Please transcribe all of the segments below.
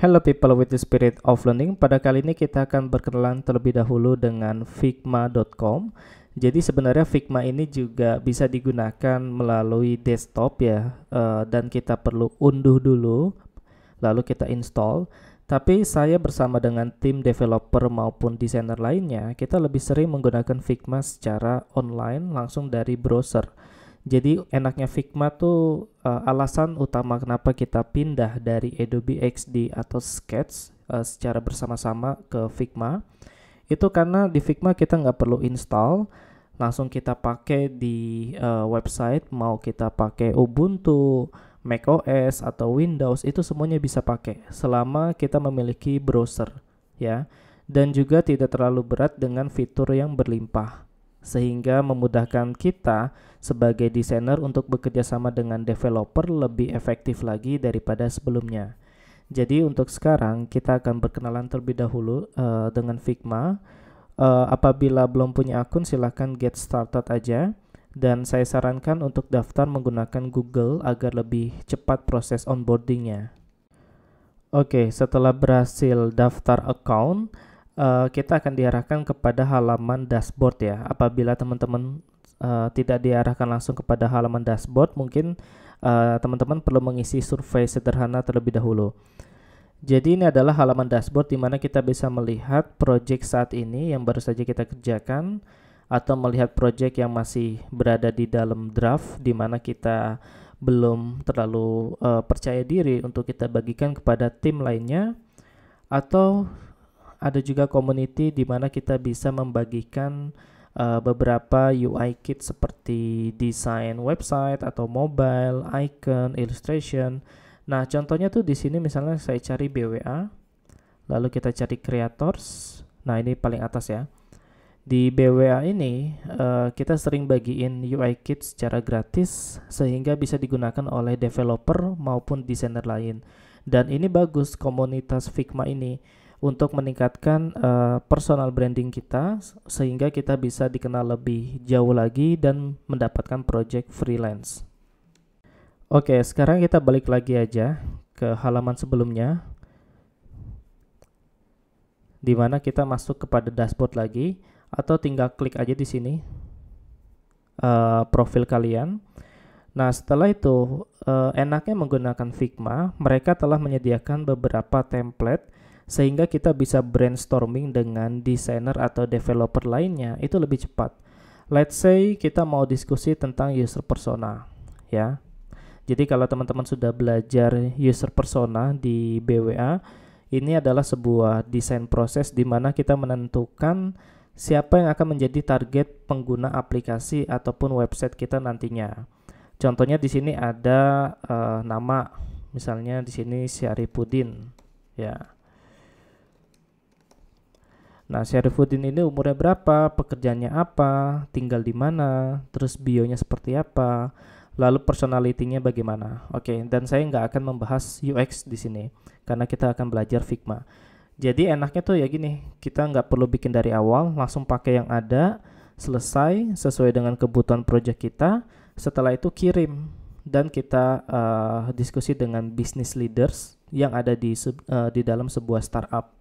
Hello people with the spirit of learning. Pada kali ini kita akan berkenalan terlebih dahulu dengan figma.com. Jadi sebenarnya Figma ini juga bisa digunakan melalui desktop ya, uh, dan kita perlu unduh dulu, lalu kita install. Tapi saya bersama dengan tim developer maupun desainer lainnya, kita lebih sering menggunakan Figma secara online langsung dari browser. Jadi enaknya Figma tuh uh, alasan utama kenapa kita pindah dari Adobe XD atau Sketch uh, secara bersama-sama ke Figma itu karena di Figma kita nggak perlu install langsung kita pakai di uh, website mau kita pakai Ubuntu, macOS atau Windows itu semuanya bisa pakai selama kita memiliki browser ya dan juga tidak terlalu berat dengan fitur yang berlimpah sehingga memudahkan kita sebagai desainer untuk bekerja sama dengan developer lebih efektif lagi daripada sebelumnya. Jadi untuk sekarang kita akan berkenalan terlebih dahulu uh, dengan Figma. Uh, apabila belum punya akun silahkan get started aja dan saya sarankan untuk daftar menggunakan Google agar lebih cepat proses onboardingnya. Oke, setelah berhasil daftar account, uh, kita akan diarahkan kepada halaman dashboard ya. Apabila teman-teman uh, tidak diarahkan langsung kepada halaman dashboard, mungkin eh, teman-teman uh, perlu mengisi survei sederhana terlebih dahulu. Jadi ini adalah halaman dashboard di mana kita bisa melihat project saat ini yang baru saja kita kerjakan atau melihat project yang masih berada di dalam draft di mana kita belum terlalu uh, percaya diri untuk kita bagikan kepada tim lainnya atau ada juga community di mana kita bisa membagikan uh, beberapa UI kit seperti desain website atau mobile, icon, illustration. Nah, contohnya tuh di sini misalnya saya cari BWA, lalu kita cari creators. Nah, ini paling atas ya. Di BWA ini uh, kita sering bagiin UI kit secara gratis sehingga bisa digunakan oleh developer maupun desainer lain. Dan ini bagus komunitas Figma ini untuk meningkatkan uh, personal branding kita sehingga kita bisa dikenal lebih jauh lagi dan mendapatkan project freelance. Oke, sekarang kita balik lagi aja ke halaman sebelumnya di mana kita masuk kepada dashboard lagi atau tinggal klik aja di sini uh, profil kalian. Nah, setelah itu uh, enaknya menggunakan Figma, mereka telah menyediakan beberapa template sehingga kita bisa brainstorming dengan desainer atau developer lainnya itu lebih cepat. Let's say kita mau diskusi tentang user persona, ya. Jadi kalau teman-teman sudah belajar user persona di BWA, ini adalah sebuah desain proses di mana kita menentukan siapa yang akan menjadi target pengguna aplikasi ataupun website kita nantinya. Contohnya di sini ada uh, nama, misalnya di sini Syarifudin, ya. Nah, Syarifuddin ini umurnya berapa, pekerjaannya apa, tinggal di mana, terus bionya seperti apa, lalu personalitinya bagaimana. Oke, dan saya nggak akan membahas UX di sini karena kita akan belajar Figma. Jadi enaknya tuh ya gini, kita nggak perlu bikin dari awal, langsung pakai yang ada, selesai sesuai dengan kebutuhan project kita. Setelah itu kirim dan kita uh, diskusi dengan business leaders yang ada di uh, di dalam sebuah startup.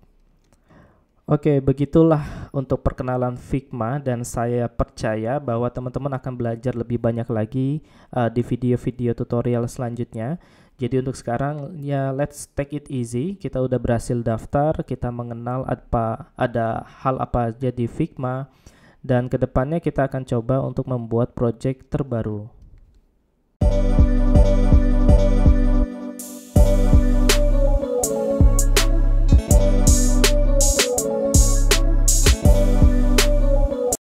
Oke, begitulah untuk perkenalan Figma dan saya percaya bahwa teman-teman akan belajar lebih banyak lagi uh, di video-video tutorial selanjutnya. Jadi untuk sekarang ya let's take it easy. Kita udah berhasil daftar, kita mengenal apa ada hal apa aja di Figma dan ke depannya kita akan coba untuk membuat project terbaru.